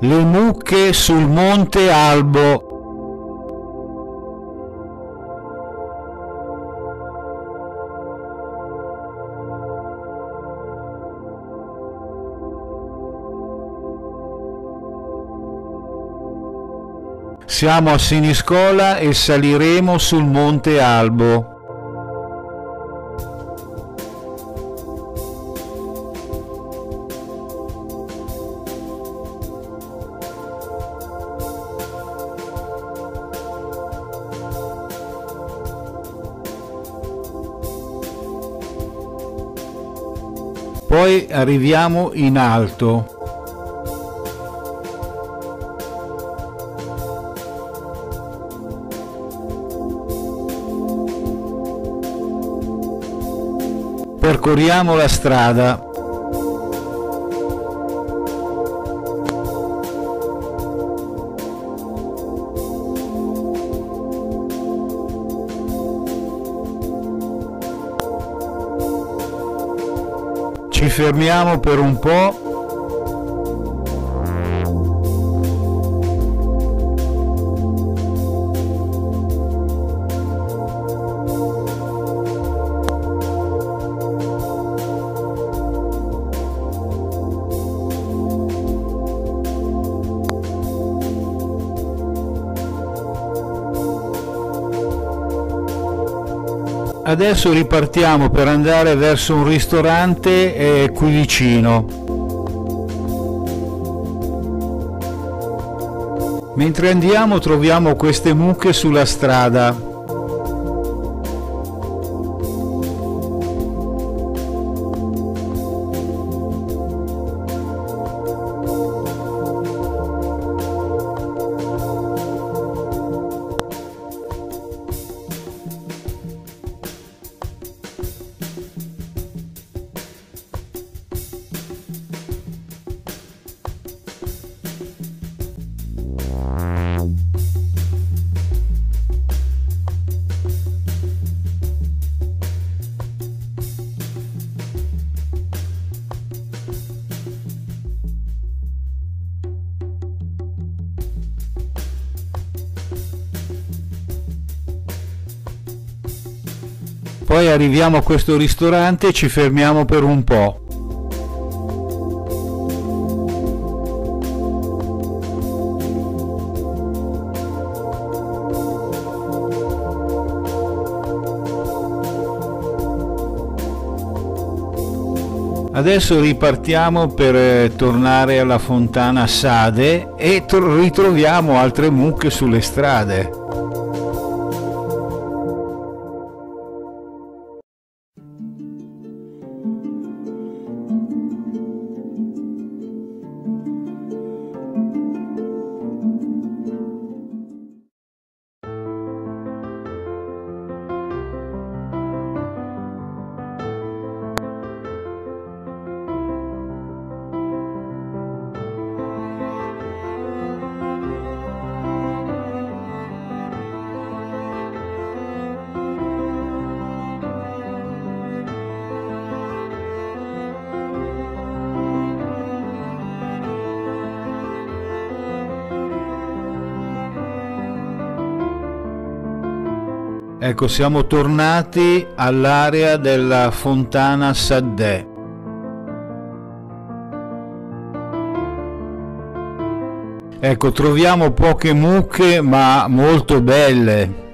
Le mucche sul monte Albo. Siamo a Siniscola e saliremo sul monte Albo. Poi arriviamo in alto. Percorriamo la strada. Ci fermiamo per un po'. Adesso ripartiamo per andare verso un ristorante eh, qui vicino. Mentre andiamo troviamo queste mucche sulla strada. Poi arriviamo a questo ristorante e ci fermiamo per un po'. Adesso ripartiamo per eh, tornare alla fontana Sade e ritroviamo altre mucche sulle strade. Ecco, siamo tornati all'area della fontana Saddè. Ecco, troviamo poche mucche ma molto belle.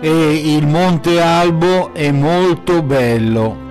E il Monte Albo è molto bello.